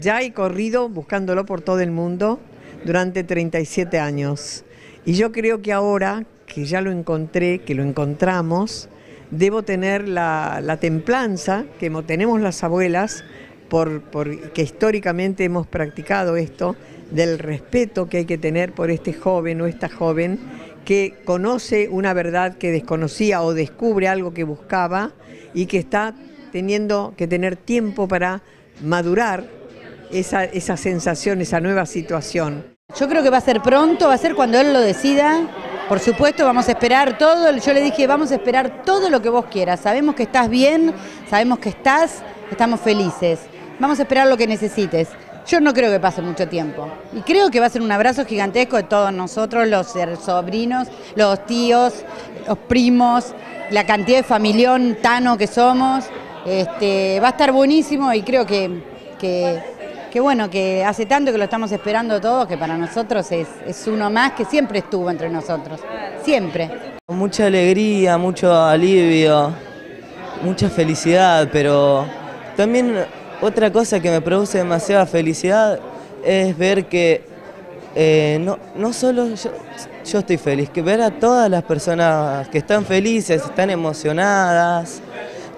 Ya he corrido buscándolo por todo el mundo durante 37 años. Y yo creo que ahora que ya lo encontré, que lo encontramos, debo tener la, templanza que tenemos las abuelas, por, que históricamente hemos practicado esto, del respeto que hay que tener por este joven o esta joven que conoce una verdad que desconocía o descubre algo que buscaba y que está teniendo que tener tiempo para madurar esa, esa sensación, esa nueva situación. Yo creo que va a ser pronto, va a ser cuando él lo decida. Por supuesto, vamos a esperar todo. Yo le dije, vamos a esperar todo lo que vos quieras. Sabemos que estás bien, sabemos que estás, estamos felices. Vamos a esperar lo que necesites. Yo no creo que pase mucho tiempo. Y creo que va a ser un abrazo gigantesco de todos nosotros, los sobrinos, los tíos, los primos, la cantidad de familión tano que somos. Este, va a estar buenísimo y creo que, que, bueno, que hace tanto que lo estamos esperando todos, que para nosotros es, es uno más que siempre estuvo entre nosotros. Siempre. Mucha alegría, mucho alivio, mucha felicidad, pero también otra cosa que me produce demasiada felicidad es ver que eh, no, no solo yo, estoy feliz, que ver a todas las personas que están felices, están emocionadas,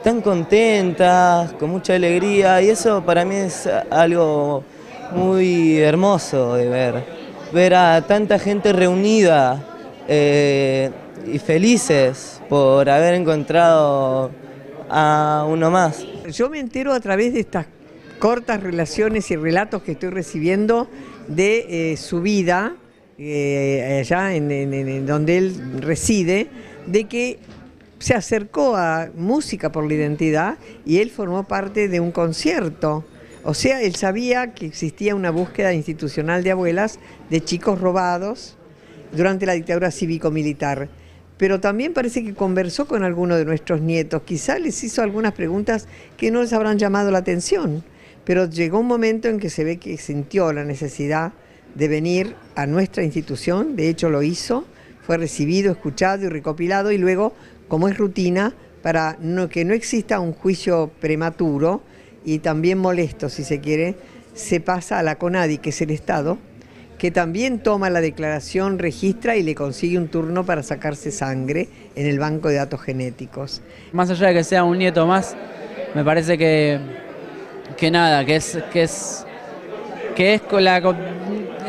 están contentas, con mucha alegría, y eso para mí es algo muy hermoso de ver. Ver a tanta gente reunida eh, y felices por haber encontrado a uno más. Yo me entero a través de estas cortas relaciones y relatos que estoy recibiendo de eh, su vida, eh, allá en, donde él reside, de que se acercó a Música por la Identidad y él formó parte de un concierto. O sea, él sabía que existía una búsqueda institucional de abuelas de chicos robados durante la dictadura cívico-militar. Pero también parece que conversó con alguno de nuestros nietos, quizá les hizo algunas preguntas que no les habrán llamado la atención, pero llegó un momento en que se ve que sintió la necesidad de venir a nuestra institución, de hecho lo hizo, fue recibido, escuchado y recopilado y luego, como es rutina, para que no exista un juicio prematuro y también molesto, si se quiere, se pasa a la CONADI, que es el Estado, que también toma la declaración, registra y le consigue un turno para sacarse sangre en el banco de datos genéticos. Más allá de que sea un nieto más, me parece que, que nada, que es, que es, que es la,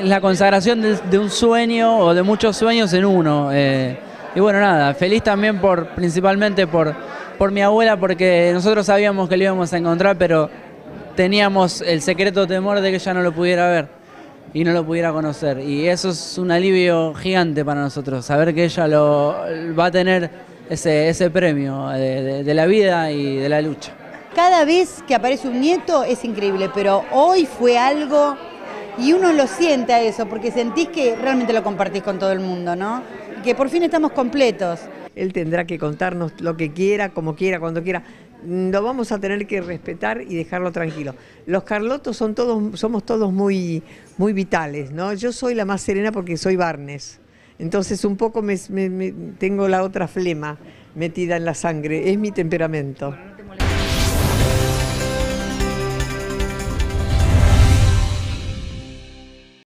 la consagración de, un sueño o de muchos sueños en uno. Eh. Y bueno, nada, feliz también por, principalmente por, por mi abuela, porque nosotros sabíamos que lo íbamos a encontrar, pero teníamos el secreto temor de que ella no lo pudiera ver y no lo pudiera conocer. Y eso es un alivio gigante para nosotros, saber que ella lo, va a tener ese, ese premio de, la vida y de la lucha. Cada vez que aparece un nieto es increíble, pero hoy fue algo y uno lo siente a eso, porque sentís que realmente lo compartís con todo el mundo, ¿no? que por fin estamos completos. Él tendrá que contarnos lo que quiera, como quiera, cuando quiera lo vamos a tener que respetar y dejarlo tranquilo. Los Carlotos son todos, somos todos muy, muy vitales, ¿no? Yo soy la más serena porque soy Barnes. Entonces un poco me, tengo la otra flema metida en la sangre, es mi temperamento.